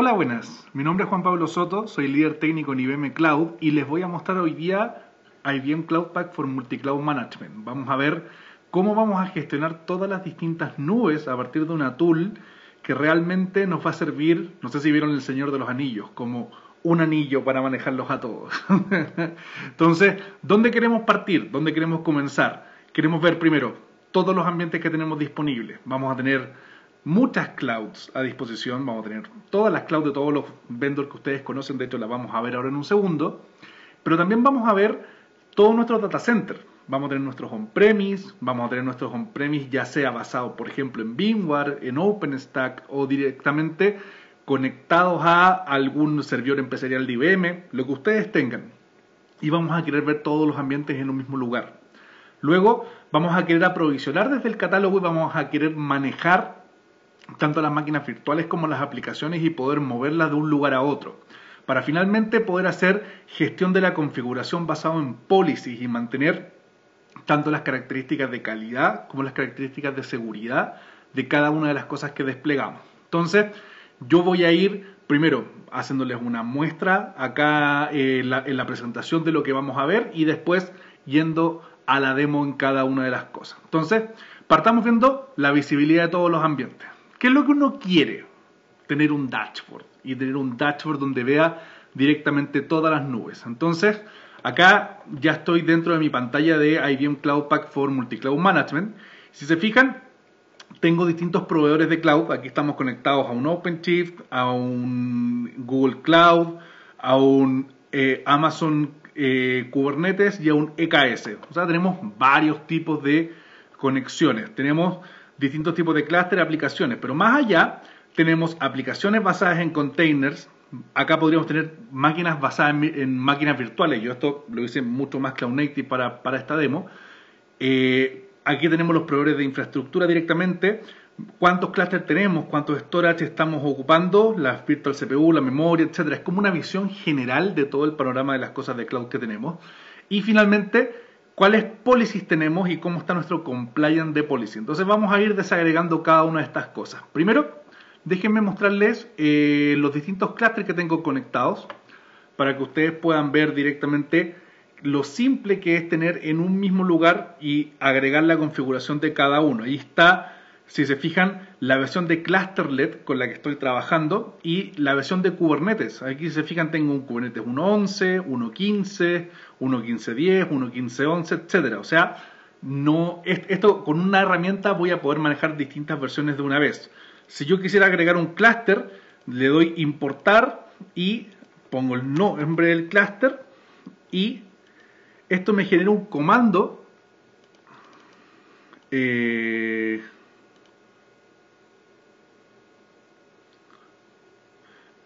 Hola, buenas. Mi nombre es Juan Pablo Soto, soy líder técnico en IBM Cloud y les voy a mostrar hoy día IBM Cloud Pack for Multicloud Management. Vamos a ver cómo vamos a gestionar todas las distintas nubes a partir de una tool que realmente nos va a servir, no sé si vieron El Señor de los Anillos, como un anillo para manejarlos a todos. Entonces, ¿dónde queremos partir? ¿Dónde queremos comenzar? Queremos ver primero todos los ambientes que tenemos disponibles. Vamos a tener muchas clouds a disposición, vamos a tener todas las clouds de todos los vendors que ustedes conocen, de hecho las vamos a ver ahora en un segundo, pero también vamos a ver todos nuestros data centers. Vamos a tener nuestros on-premise, vamos a tener nuestros on-premise ya sea basados, por ejemplo, en VMware, en OpenStack o directamente conectados a algún servidor empresarial de IBM, lo que ustedes tengan. Y vamos a querer ver todos los ambientes en un mismo lugar. Luego vamos a querer aprovisionar desde el catálogo y vamos a querer manejar tanto las máquinas virtuales como las aplicaciones y poder moverlas de un lugar a otro. Para finalmente poder hacer gestión de la configuración basado en policies y mantener tanto las características de calidad como las características de seguridad de cada una de las cosas que desplegamos. Entonces, yo voy a ir primero haciéndoles una muestra acá eh, en, la, presentación de lo que vamos a ver y después yendo a la demo en cada una de las cosas. Entonces, partamos viendo la visibilidad de todos los ambientes. ¿Qué es lo que uno quiere? Tener un dashboard y tener un dashboard donde vea directamente todas las nubes. Entonces, acá ya estoy dentro de mi pantalla de IBM Cloud Pack for Multicloud Management. Si se fijan, tengo distintos proveedores de cloud. Aquí estamos conectados a un OpenShift, a un Google Cloud, a un eh, Amazon eh, Kubernetes y a un EKS. O sea, tenemos varios tipos de conexiones. Tenemos distintos tipos de clúster, aplicaciones, pero más allá tenemos aplicaciones basadas en containers. Acá podríamos tener máquinas basadas en, máquinas virtuales. Yo esto lo hice mucho más cloud native para, para esta demo. Eh, Aquí tenemos los proveedores de infraestructura directamente, cuántos clústeres tenemos, cuántos storage estamos ocupando, la virtual CPU, la memoria, etcétera. Es como una visión general de todo el panorama de las cosas de cloud que tenemos. Y finalmente, cuáles policies tenemos y cómo está nuestro compliance de policy. Entonces vamos a ir desagregando cada una de estas cosas. Primero, déjenme mostrarles eh, los distintos clústeres que tengo conectados para que ustedes puedan ver directamente lo simple que es tener en un mismo lugar y agregar la configuración de cada uno. Ahí está, si se fijan, la versión de Clusterlet con la que estoy trabajando y la versión de Kubernetes. Aquí si se fijan tengo un Kubernetes 1.11, 1.15, 1.15.10, 1.15.11, etcétera. O sea, no, esto con una herramienta voy a poder manejar distintas versiones de una vez. Si yo quisiera agregar un cluster, le doy importar y pongo el nombre del cluster y esto me genera un comando eh,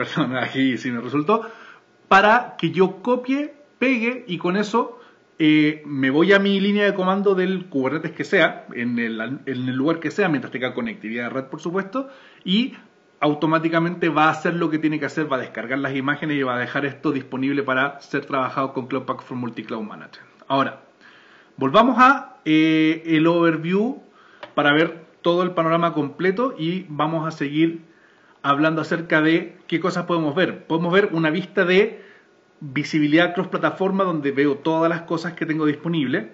perdón, aquí sí me resultó, para que yo copie, pegue y con eso eh, me voy a mi línea de comando del Kubernetes que sea, en el, en el lugar que sea, mientras tenga conectividad de red, por supuesto, y automáticamente va a hacer lo que tiene que hacer, va a descargar las imágenes y va a dejar esto disponible para ser trabajado con Cloud Pack for Multicloud Manager. Ahora, volvamos a eh, el overview para ver todo el panorama completo y vamos a seguir hablando acerca de qué cosas podemos ver. Podemos ver una vista de visibilidad cross plataforma donde veo todas las cosas que tengo disponibles.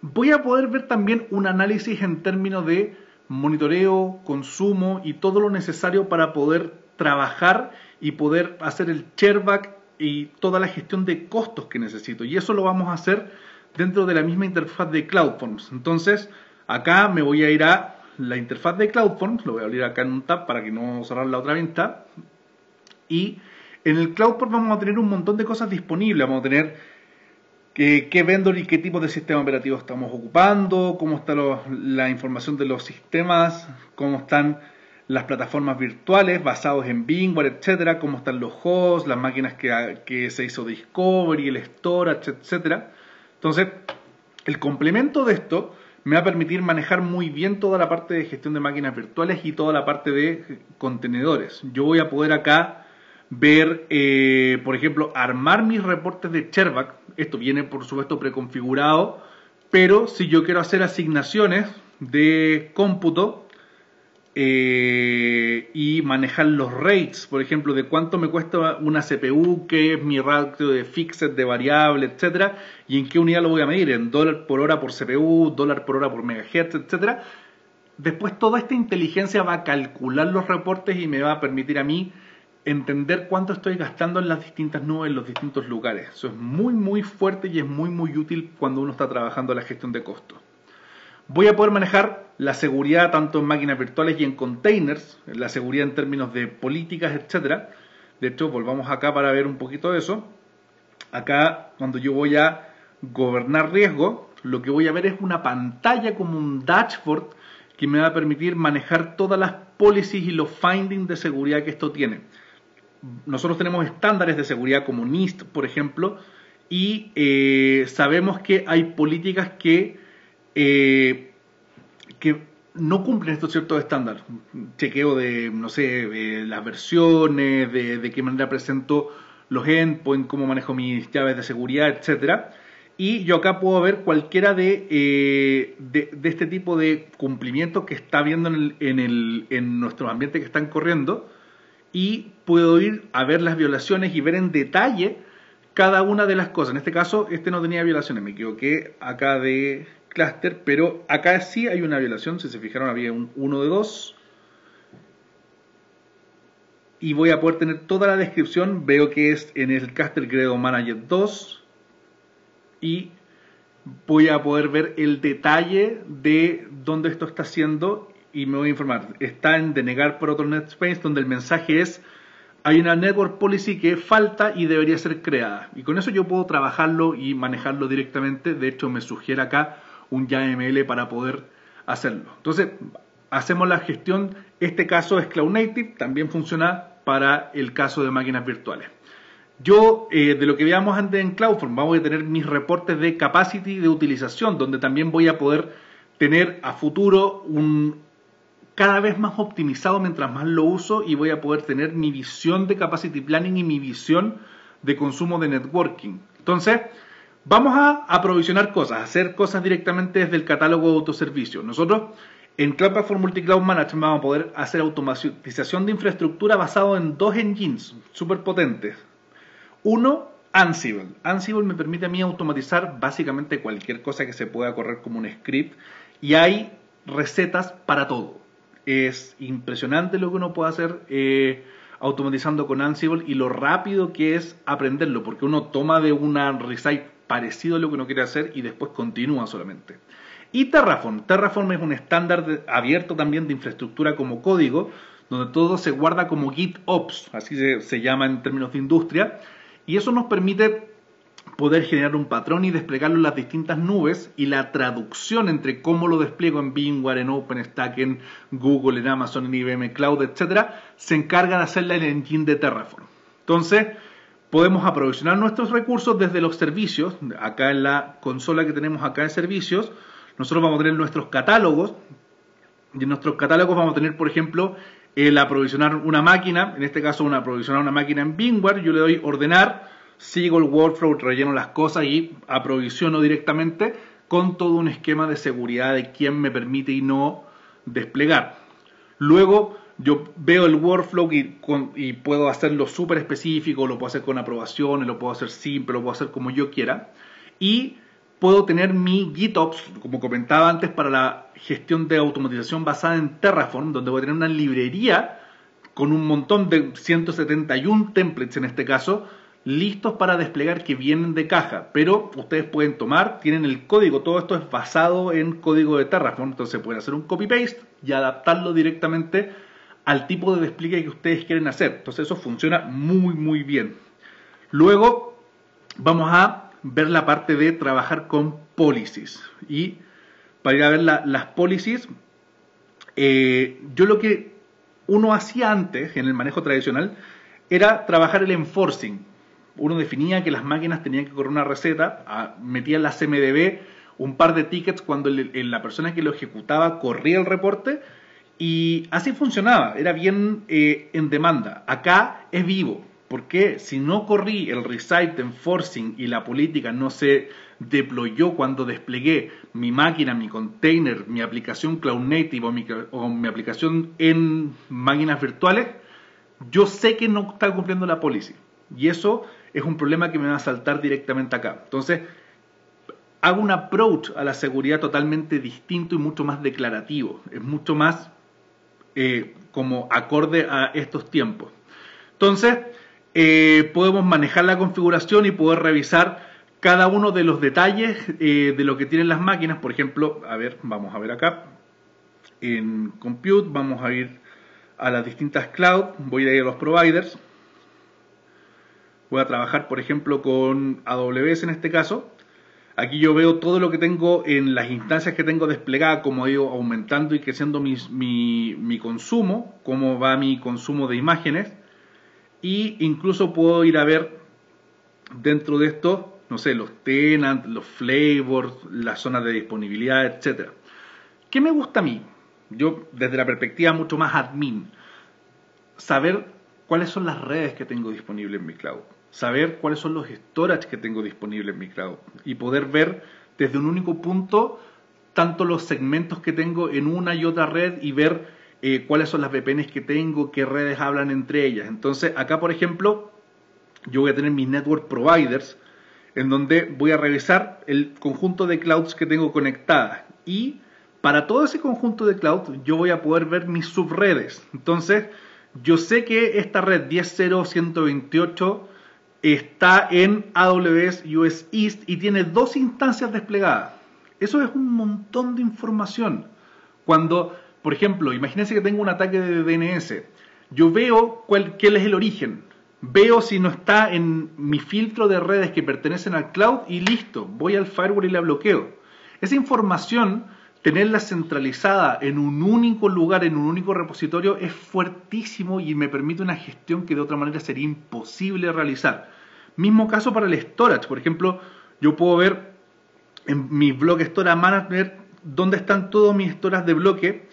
Voy a poder ver también un análisis en términos de monitoreo, consumo y todo lo necesario para poder trabajar y poder hacer el chairback y toda la gestión de costos que necesito. Y eso lo vamos a hacer dentro de la misma interfaz de CloudForms. Entonces, acá me voy a ir a la interfaz de CloudForms, lo voy a abrir acá en un tab para que no cerrar la otra venta. Y en el CloudForms vamos a tener un montón de cosas disponibles. Vamos a tener qué vendor y qué tipo de sistema operativo estamos ocupando, cómo está la información de los sistemas, cómo están las plataformas virtuales basados en VMware, etcétera, cómo están los hosts, las máquinas que, se hizo Discovery, el storage, etcétera. Entonces, el complemento de esto me va a permitir manejar muy bien toda la parte de gestión de máquinas virtuales y toda la parte de contenedores. Yo voy a poder acá ver, eh, por ejemplo, armar mis reportes de Sherback. Esto viene, por supuesto, preconfigurado, pero si yo quiero hacer asignaciones de cómputo, eh, y manejar los rates, por ejemplo, de cuánto me cuesta una CPU, qué es mi ratio de fixed, de variable, etcétera, y en qué unidad lo voy a medir, en dólar por hora por CPU, dólar por hora por megahertz, etcétera. Después toda esta inteligencia va a calcular los reportes y me va a permitir a mí entender cuánto estoy gastando en las distintas nubes, en los distintos lugares. Eso es muy, muy fuerte y es muy, muy útil cuando uno está trabajando la gestión de costos. Voy a poder manejar la seguridad tanto en máquinas virtuales y en containers, la seguridad en términos de políticas, etc. De hecho, volvamos acá para ver un poquito de eso. Acá, cuando yo voy a gobernar riesgo, lo que voy a ver es una pantalla como un dashboard que me va a permitir manejar todas las policies y los findings de seguridad que esto tiene. Nosotros tenemos estándares de seguridad como NIST, por ejemplo, y eh, sabemos que hay políticas que eh, que no cumplen estos ciertos estándares. Chequeo de, no sé, las versiones, de, qué manera presento los endpoints, cómo manejo mis llaves de seguridad, etcétera. Y yo acá puedo ver cualquiera de, eh, de, este tipo de cumplimientos que está viendo en, el, en, nuestro ambiente que están corriendo y puedo ir a ver las violaciones y ver en detalle cada una de las cosas. En este caso, este no tenía violaciones, me equivoqué acá de cluster, pero acá sí hay una violación, si se fijaron había un 1 de 2. Y voy a poder tener toda la descripción, veo que es en el cluster Credo Manager 2 y voy a poder ver el detalle de dónde esto está haciendo y me voy a informar. Está en denegar por otro NetSpace donde el mensaje es hay una network policy que falta y debería ser creada. Y con eso yo puedo trabajarlo y manejarlo directamente. De hecho, me sugiere acá un YAML para poder hacerlo. Entonces, hacemos la gestión. Este caso es Cloud Native, también funciona para el caso de máquinas virtuales. Yo, eh, de lo que veamos antes en CloudForm, vamos a tener mis reportes de capacity de utilización, donde también voy a poder tener a futuro un cada vez más optimizado mientras más lo uso y voy a poder tener mi visión de capacity planning y mi visión de consumo de networking. Entonces, Vamos a aprovisionar cosas, hacer cosas directamente desde el catálogo de autoservicio. Nosotros en Cloud Platform Multicloud Management vamos a poder hacer automatización de infraestructura basado en dos engines súper potentes. Uno, Ansible. Ansible me permite a mí automatizar básicamente cualquier cosa que se pueda correr como un script y hay recetas para todo. Es impresionante lo que uno puede hacer eh, automatizando con Ansible y lo rápido que es aprenderlo, porque uno toma de una recite parecido a lo que uno quiere hacer y después continúa solamente. Y Terraform. Terraform es un estándar abierto también de infraestructura como código, donde todo se guarda como GitOps, así se, llama en términos de industria, y eso nos permite poder generar un patrón y desplegarlo en las distintas nubes y la traducción entre cómo lo despliego en VMware, en OpenStack, en Google, en Amazon, en IBM Cloud, etcétera, se encarga de hacerla el engine de Terraform. Entonces, podemos aprovisionar nuestros recursos desde los servicios, acá en la consola que tenemos acá de servicios, nosotros vamos a tener nuestros catálogos, y en nuestros catálogos vamos a tener, por ejemplo, el aprovisionar una máquina, en este caso una aprovisionar una máquina en VMware, yo le doy ordenar, sigo el workflow, relleno las cosas y aprovisiono directamente con todo un esquema de seguridad de quién me permite y no desplegar. Luego yo veo el workflow y, puedo hacerlo súper específico, lo puedo hacer con aprobaciones, lo puedo hacer simple, lo puedo hacer como yo quiera. Y puedo tener mi GitOps, como comentaba antes, para la gestión de automatización basada en Terraform, donde voy a tener una librería con un montón de 171 templates en este caso, listos para desplegar que vienen de caja. Pero ustedes pueden tomar, tienen el código, todo esto es basado en código de Terraform, entonces pueden hacer un copy-paste y adaptarlo directamente al tipo de despliegue que ustedes quieren hacer. Entonces eso funciona muy muy bien. Luego vamos a ver la parte de trabajar con policies. Y para ir a ver las policies, eh, yo lo que uno hacía antes en el manejo tradicional era trabajar el enforcing. Uno definía que las máquinas tenían que correr una receta, metía en la CMDB un par de tickets cuando la persona que lo ejecutaba corría el reporte y así funcionaba, era bien eh, en demanda. Acá es vivo. ¿Por qué? Si no corrí el Recite Enforcing y la política no se deployó cuando desplegué mi máquina, mi container, mi aplicación Cloud Native o mi, o mi aplicación en máquinas virtuales, yo sé que no está cumpliendo la policy. Y eso es un problema que me va a saltar directamente acá. Entonces, hago un approach a la seguridad totalmente distinto y mucho más declarativo. Es mucho más eh, como acorde a estos tiempos. Entonces, eh, podemos manejar la configuración y poder revisar cada uno de los detalles eh, de lo que tienen las máquinas. Por ejemplo, a ver, vamos a ver acá. En Compute vamos a ir a las distintas cloud. Voy a ir a los providers. Voy a trabajar, por ejemplo, con AWS en este caso. Aquí yo veo todo lo que tengo en las instancias que tengo desplegada, cómo ha ido aumentando y creciendo mi, mi, consumo, cómo va mi consumo de imágenes. Y incluso puedo ir a ver dentro de esto, no sé, los tenants, los flavors, las zonas de disponibilidad, etc. ¿Qué me gusta a mí? Yo, desde la perspectiva mucho más admin, saber cuáles son las redes que tengo disponibles en mi cloud saber cuáles son los storage que tengo disponibles en mi cloud y poder ver desde un único punto tanto los segmentos que tengo en una y otra red y ver eh, cuáles son las VPNs que tengo, qué redes hablan entre ellas. Entonces, acá, por ejemplo, yo voy a tener mis network providers en donde voy a revisar el conjunto de clouds que tengo conectadas y para todo ese conjunto de clouds yo voy a poder ver mis subredes. Entonces, yo sé que esta red 10.0.128 está en AWS US East y tiene dos instancias desplegadas. Eso es un montón de información. Cuando, por ejemplo, imagínense que tengo un ataque de DNS, yo veo cuál, es el origen, veo si no está en mi filtro de redes que pertenecen al cloud y listo, voy al firewall y la bloqueo. Esa información, tenerla centralizada en un único lugar, en un único repositorio, es fuertísimo y me permite una gestión que de otra manera sería imposible realizar. Mismo caso para el storage. Por ejemplo, yo puedo ver en mi blog Storage Manager dónde están todos mis storage de bloque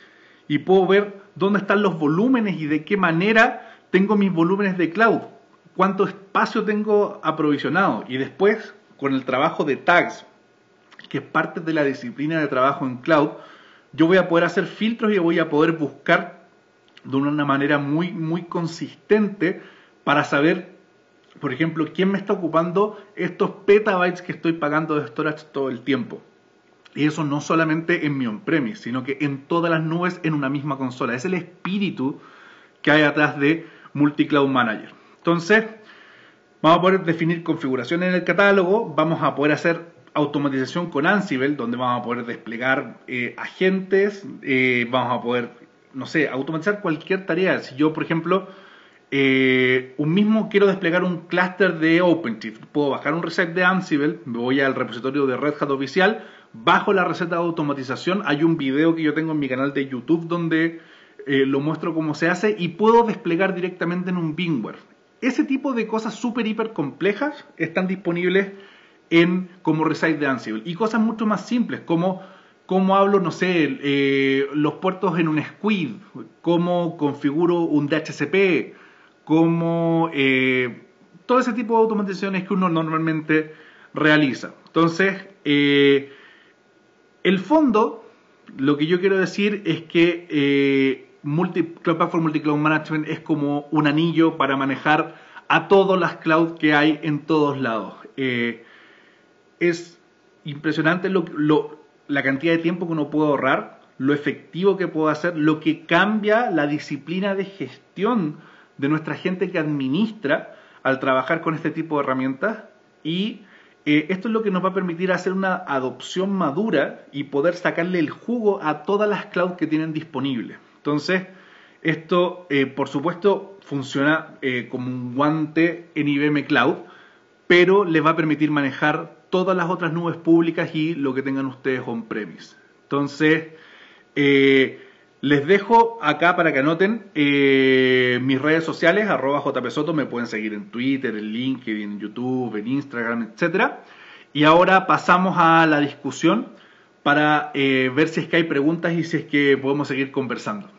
y puedo ver dónde están los volúmenes y de qué manera tengo mis volúmenes de cloud, cuánto espacio tengo aprovisionado y después con el trabajo de tags, que es parte de la disciplina de trabajo en cloud, yo voy a poder hacer filtros y voy a poder buscar de una manera muy muy consistente para saber por ejemplo, quién me está ocupando estos petabytes que estoy pagando de storage todo el tiempo. Y eso no solamente en mi on-premise, sino que en todas las nubes en una misma consola. Es el espíritu que hay atrás de Multicloud Manager. Entonces, vamos a poder definir configuraciones en el catálogo, vamos a poder hacer automatización con Ansible, donde vamos a poder desplegar eh, agentes, eh, vamos a poder, no sé, automatizar cualquier tarea. Si yo, por ejemplo, eh, un mismo quiero desplegar un clúster de OpenShift. Puedo bajar un reset de Ansible, me voy al repositorio de Red Hat oficial, bajo la receta de automatización. Hay un video que yo tengo en mi canal de YouTube donde lo muestro cómo se hace y puedo desplegar directamente en un VMware. Ese tipo de cosas súper hiper complejas están disponibles en como reset de Ansible y cosas mucho más simples como cómo hablo, no sé, eh, los puertos en un Squid, cómo configuro un DHCP, como eh, todo ese tipo de automatizaciones que uno normalmente realiza. Entonces, eh, el fondo, lo que yo quiero decir es que multi, Cloud Platform Multi-Cloud Management es como un anillo para manejar a todas las clouds que hay en todos lados. Es impresionante la cantidad de tiempo que uno puede ahorrar, lo efectivo que puedo hacer, lo que cambia la disciplina de gestión de nuestra gente que administra al trabajar con este tipo de herramientas y eh, esto es lo que nos va a permitir hacer una adopción madura y poder sacarle el jugo a todas las clouds que tienen disponibles. Entonces, esto, eh, por supuesto, funciona eh, como un guante en IBM Cloud, pero les va a permitir manejar todas las otras nubes públicas y lo que tengan ustedes on-premise. Entonces, les dejo acá para que anoten eh, mis redes sociales, arroba jpsoto, me pueden seguir en Twitter, en LinkedIn, en YouTube, en Instagram, etc. Y ahora pasamos a la discusión para eh, ver si es que hay preguntas y si es que podemos seguir conversando.